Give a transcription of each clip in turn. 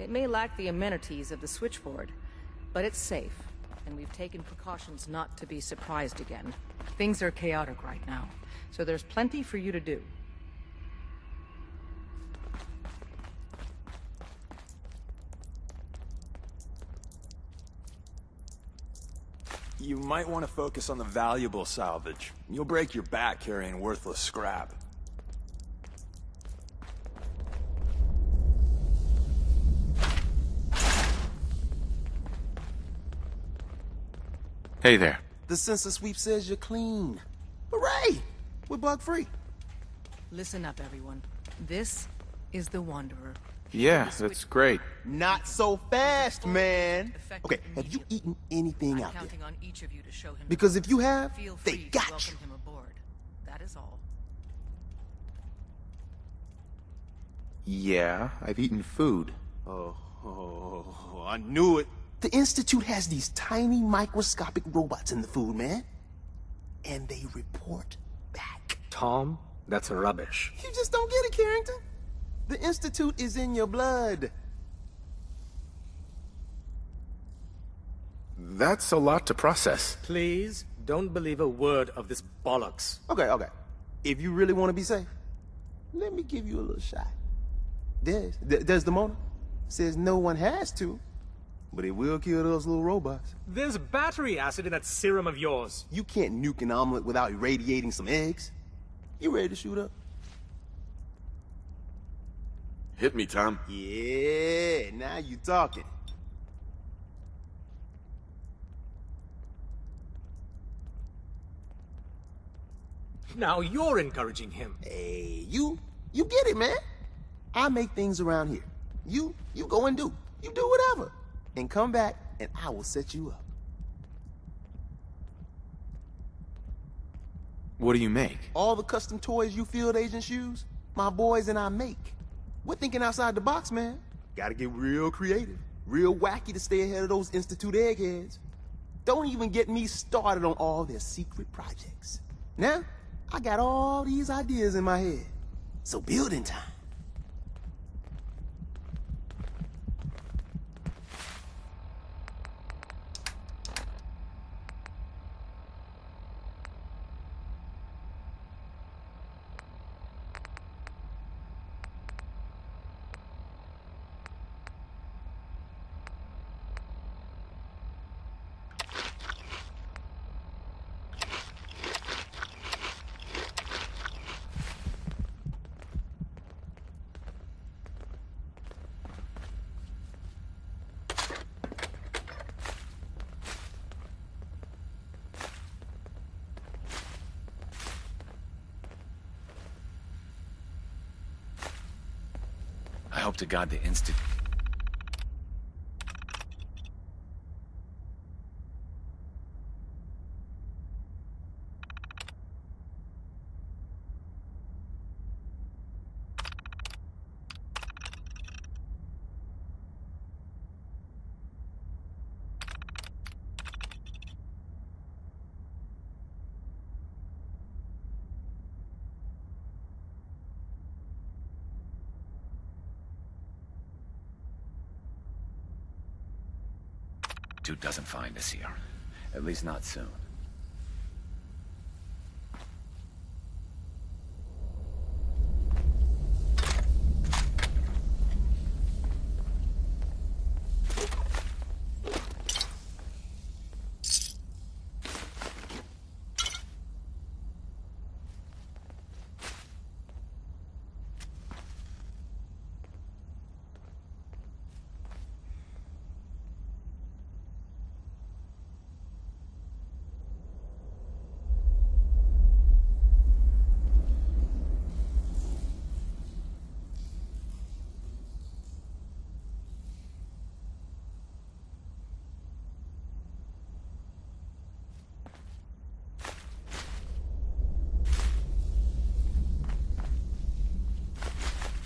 It may lack the amenities of the switchboard, but it's safe, and we've taken precautions not to be surprised again. Things are chaotic right now, so there's plenty for you to do. You might want to focus on the valuable salvage. You'll break your back carrying worthless scrap. Hey there. The sensor sweep says you're clean. Hooray! We're bug free. Listen up, everyone. This is the Wanderer. Yeah, that's great. Not so fast, man. Okay, have you eaten anything I'm out there? on each of you to show him. Because if you have, Feel they free to got welcome you. him aboard. That is all. Yeah, I've eaten food. Oh, oh, I knew it. The Institute has these tiny microscopic robots in the food, man. And they report back. Tom, that's rubbish. You just don't get it, Carrington. The Institute is in your blood. That's a lot to process. Please, don't believe a word of this bollocks. Okay, okay. If you really want to be safe, let me give you a little shot. There's, th- Desdemona. Says no one has to, but it will kill those little robots. There's battery acid in that serum of yours. You can't nuke an omelet without irradiating some eggs. You ready to shoot up? Hit me, Tom. Yeah, now you talking. Now you're encouraging him. Hey, you, you get it, man. I make things around here. You, you go and do. You do whatever. And come back, and I will set you up. What do you make? All the custom toys you field agents use, my boys and I make. We're thinking outside the box, man. Gotta get real creative, real wacky to stay ahead of those Institute eggheads. Don't even get me started on all their secret projects. Now, I got all these ideas in my head. So building time. I hope to God the Institute. Doesn't find us here. At least not soon.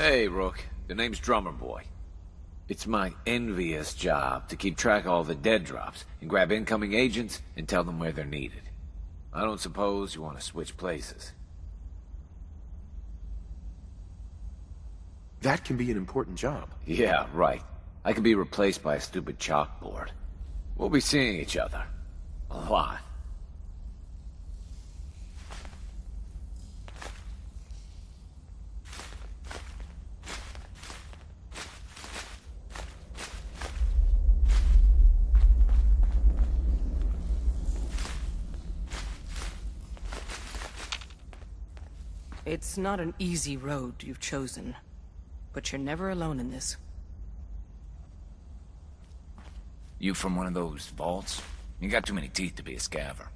Hey, Rook. The name's Drummer Boy. It's my envious job to keep track of all the dead drops and grab incoming agents and tell them where they're needed. I don't suppose you want to switch places. That can be an important job. Yeah, right. I could be replaced by a stupid chalkboard. We'll be seeing each other. A lot. It's not an easy road you've chosen, but you're never alone in this. You from one of those vaults? You got too many teeth to be a scavver.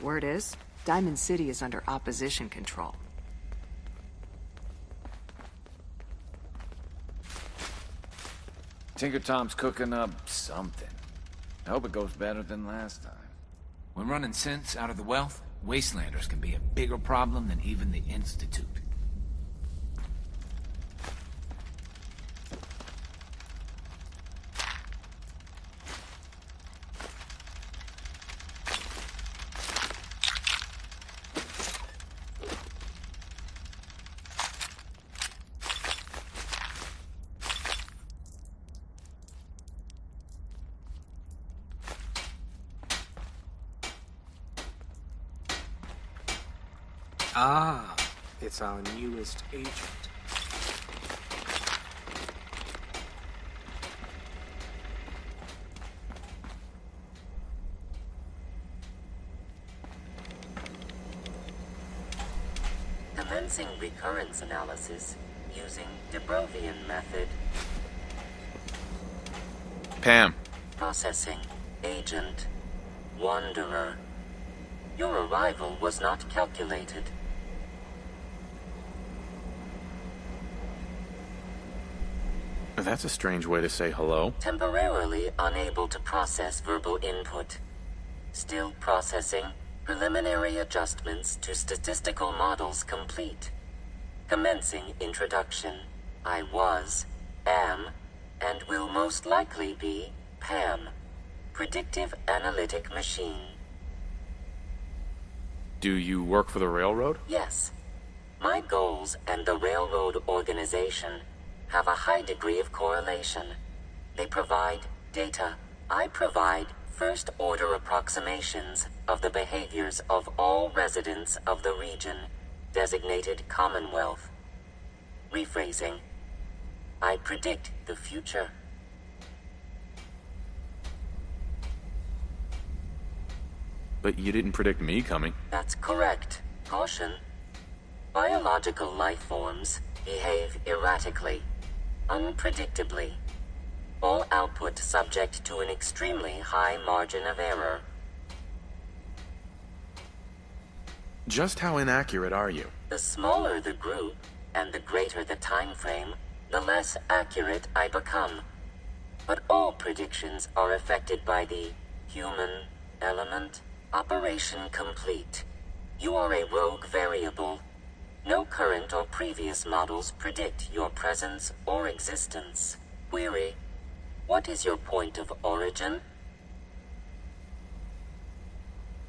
Word is, Diamond City is under opposition control. Tinker Tom's cooking up something. I hope it goes better than last time. When running synths out of the wealth, Wastelanders can be a bigger problem than even the Institute. Ah, it's our newest agent. Commencing recurrence analysis using Dubrovian method. Pam, Processing. Agent. Wanderer. Your arrival was not calculated. That's a strange way to say hello. Temporarily unable to process verbal input. Still processing. Preliminary adjustments to statistical models complete. Commencing introduction. I was, am, and will most likely be Pam. Predictive Analytic Machine. Do you work for the railroad? Yes. My goals and the Railroad Organization have a high degree of correlation. They provide data. I provide first order approximations of the behaviors of all residents of the region designated Commonwealth. Rephrasing. I predict the future. But you didn't predict me coming. That's correct. Caution. Biological life forms behave erratically, unpredictably. All output subject to an extremely high margin of error. Just how inaccurate are you? The smaller the group, and the greater the time frame, the less accurate I become. But all predictions are affected by the human element. Operation complete. You are a rogue variable. No current or previous models predict your presence or existence. Query. What is your point of origin?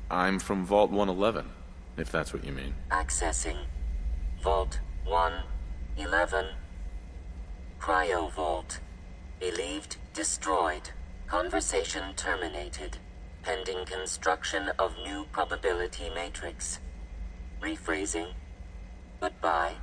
I'm from Vault 111, if that's what you mean. Accessing. Vault 111. Cryo Vault. Believed destroyed. Conversation terminated. Pending construction of new probability matrix. Rephrasing. Goodbye.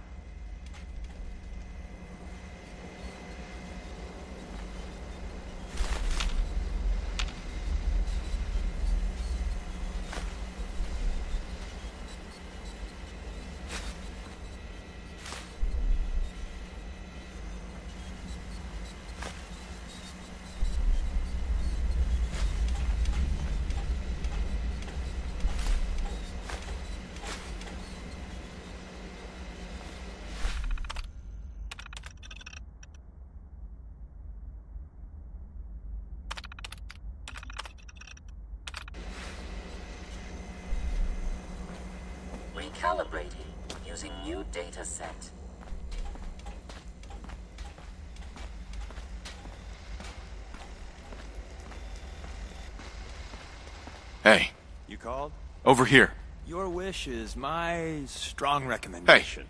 Calibrating using new data set. Hey, You called? over here. Your wish is my strong recommendation.